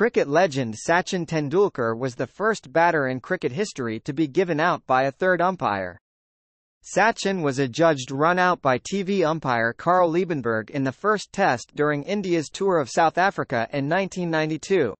Cricket legend Sachin Tendulkar was the first batter in cricket history to be given out by a third umpire. Sachin was adjudged run out by TV umpire Karl Liebenberg in the first test during India's tour of South Africa in 1992.